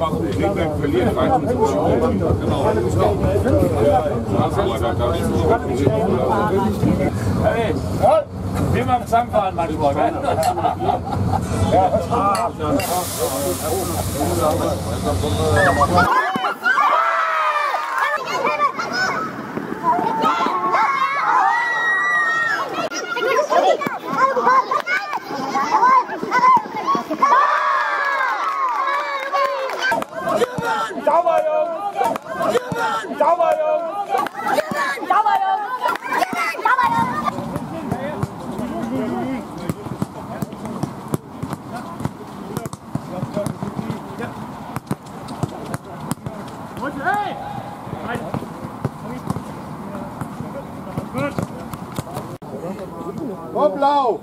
Regberg verliert 3 zu 2. Genau. Nicht Hey, wir machen zusammenfahren manchmal, gell? Sauber, cháu ơi ông cháu ơi ông cháu ơi ông Blau!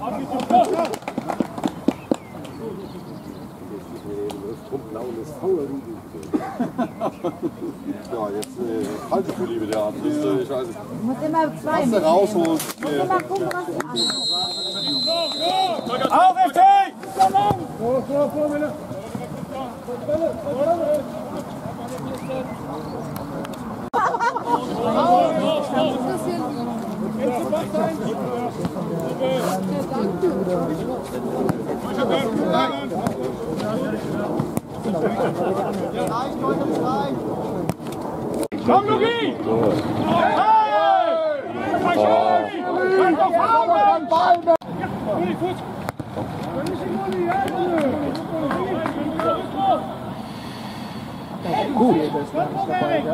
Auf die Tür! Ja, jetzt äh, halte ich für Liebe der Art. Das, äh, ich weiß nicht. muss immer zwei Was du rausholst. Muss immer gucken, was die anderen Auf, FT! Komm, Luki! Hey! Hey! doch fahren!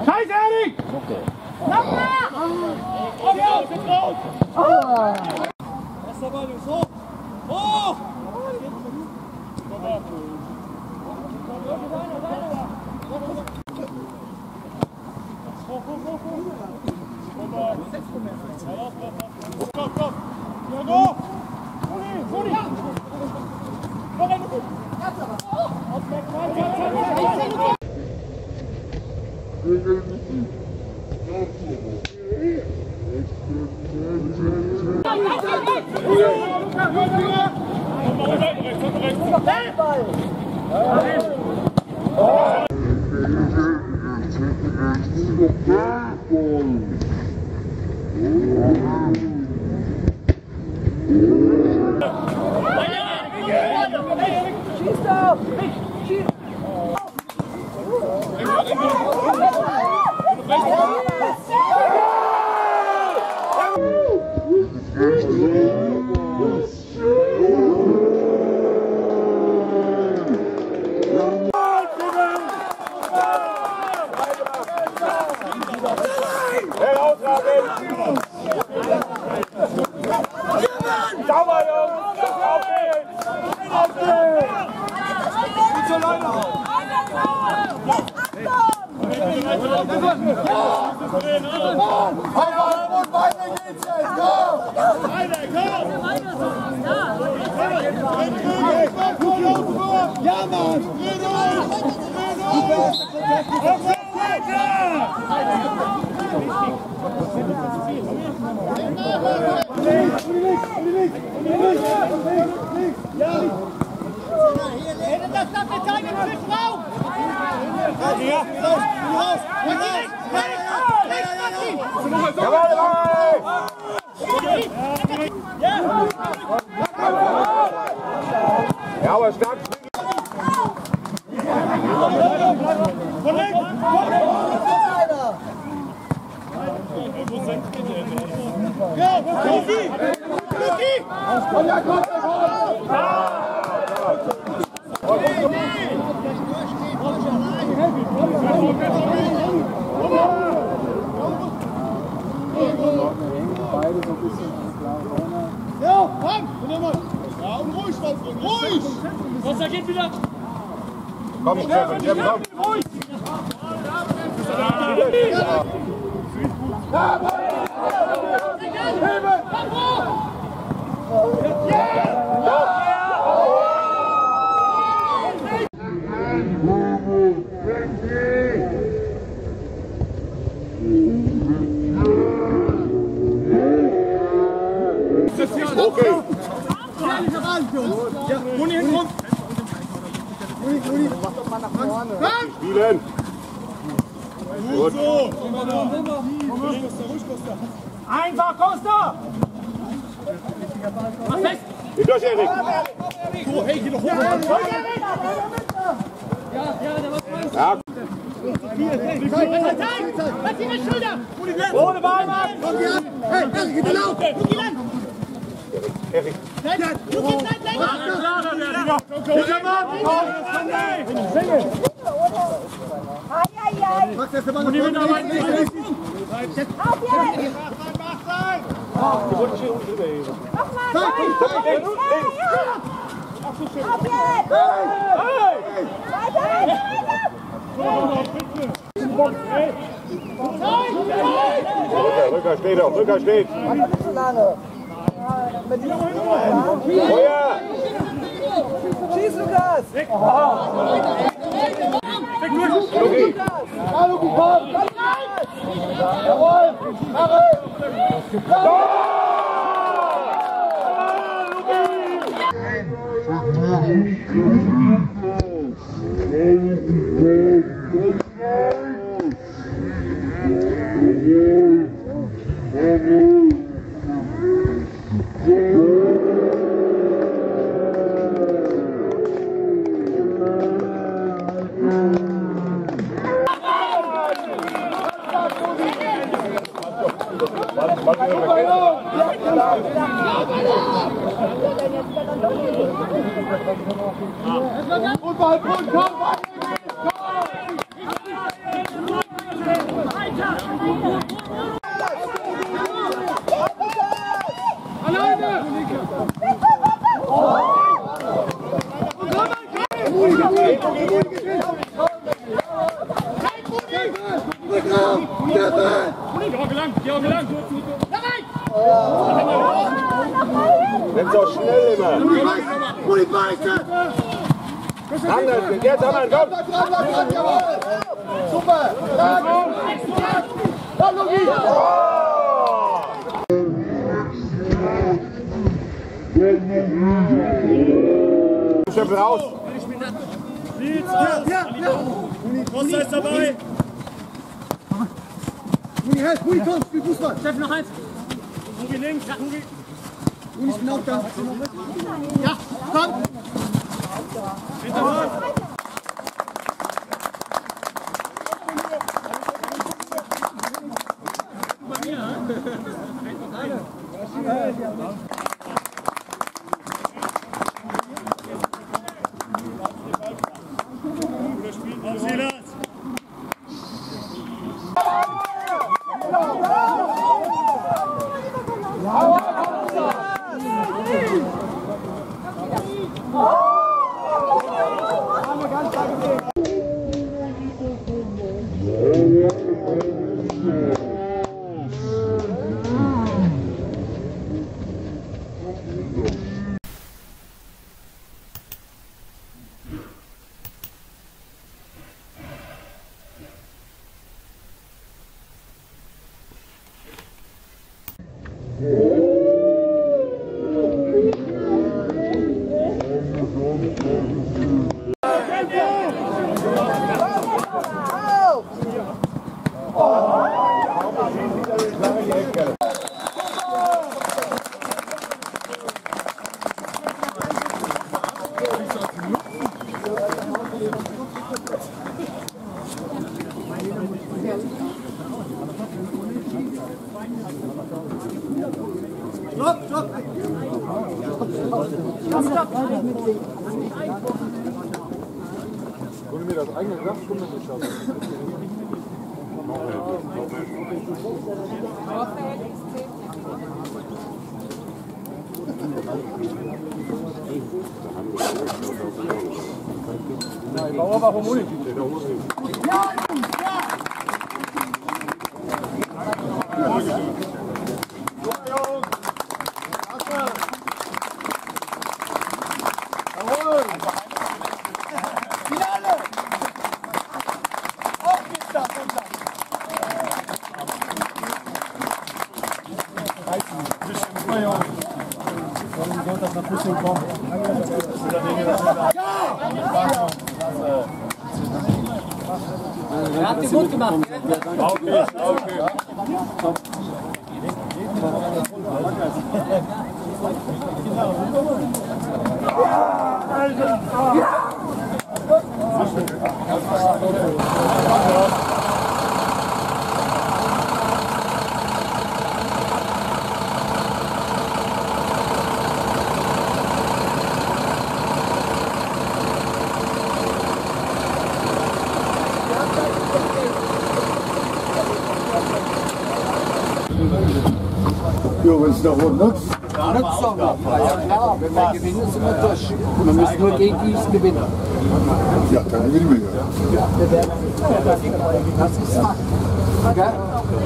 Scheiß Erik! Hey, Ja, ja, Da ja, de ja, in ja, vrouw! Ja, los, los, ja, Links, ja, links, ja, Jawel, ja Ja, aber stark Komm, Steffen, Steffen, komm! Okay. Spielen. Gut. Einfach, Costa! Geh durch, Erik. Ja, Ohne Ball, Mann! Erik. Rücker, Rücker steht auf, Rücker steht. Feuer! Schieß, Lukas! Luki. Unfall, komm, weiter! Georg lang, Georg lang! Dabei! Nicht so schnell immer. Anderen, jetzt anderen, komm! Super! Ja, Luki! Schöpfen raus! Ja, ja, ja! Costa ist dabei! Muni, helf! Muni, komm, spiel Fußball! Steffen, noch eins! Rubi links! Muni, ich bin auch da. Ja, komm! Hintergrund! Das eigene Kraftstunde nicht schaffen? Nein, Bauer war Er hat ihr gut gemacht. Okay, okay. Ja, Alter! Ja! Da rot nutzt. Nützt doch noch. Ja klar, wenn wir gewinnen, sind wir durch. Wir müssen nur gegen dies gewinnen. Ja, dann gewinnen wir ja. Das ist Fakt.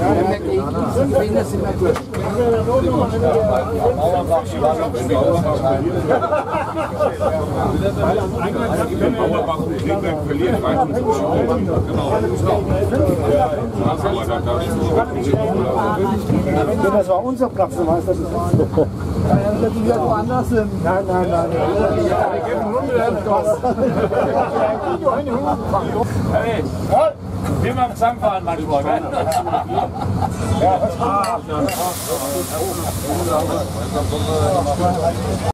Wenn wir gegen sind wir durch. Mauerbach und Kleberg verlieren 53 Euro. Genau. Aber da darf ich nicht Das war unser Platz, du weißt, das ist Die wir woanders sind. Nein, nein, nein. Hey, wir mal zusammenfahren manchmal, gell?